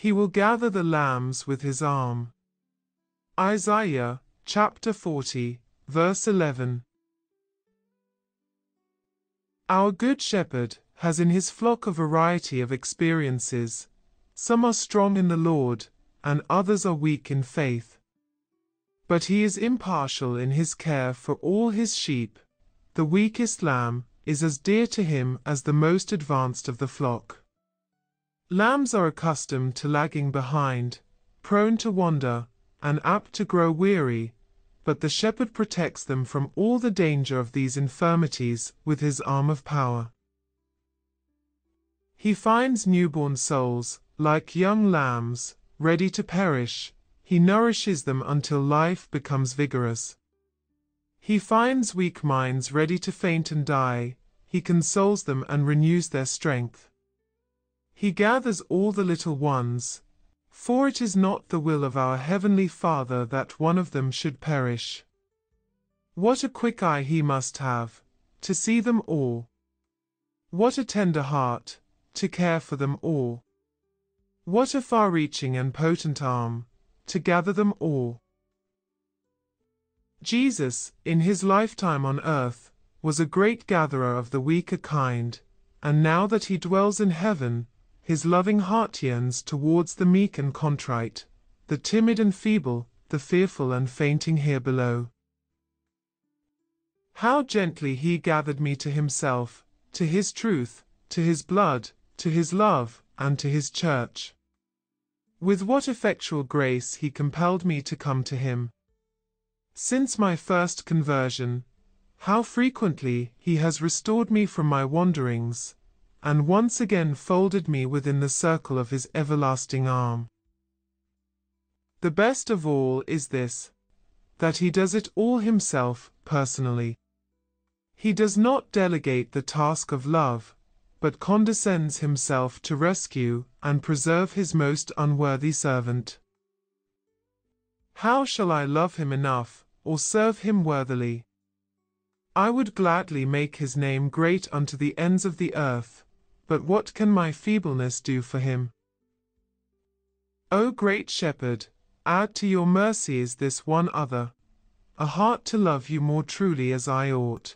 He will gather the lambs with his arm. Isaiah chapter 40, verse 11. Our Good Shepherd has in his flock a variety of experiences. Some are strong in the Lord, and others are weak in faith. But he is impartial in his care for all his sheep. The weakest lamb is as dear to him as the most advanced of the flock. Lambs are accustomed to lagging behind, prone to wander, and apt to grow weary, but the shepherd protects them from all the danger of these infirmities with his arm of power. He finds newborn souls, like young lambs, ready to perish. He nourishes them until life becomes vigorous. He finds weak minds ready to faint and die. He consoles them and renews their strength. He gathers all the little ones, for it is not the will of our Heavenly Father that one of them should perish. What a quick eye he must have, to see them all! What a tender heart, to care for them all! What a far reaching and potent arm, to gather them all! Jesus, in his lifetime on earth, was a great gatherer of the weaker kind, and now that he dwells in heaven, his loving heart yearns towards the meek and contrite, the timid and feeble, the fearful and fainting here below. How gently he gathered me to himself, to his truth, to his blood, to his love, and to his church. With what effectual grace he compelled me to come to him. Since my first conversion, how frequently he has restored me from my wanderings, and once again folded me within the circle of his everlasting arm. The best of all is this, that he does it all himself, personally. He does not delegate the task of love, but condescends himself to rescue and preserve his most unworthy servant. How shall I love him enough, or serve him worthily? I would gladly make his name great unto the ends of the earth, but what can my feebleness do for him? O great Shepherd, add to your mercies this one other, a heart to love you more truly as I ought.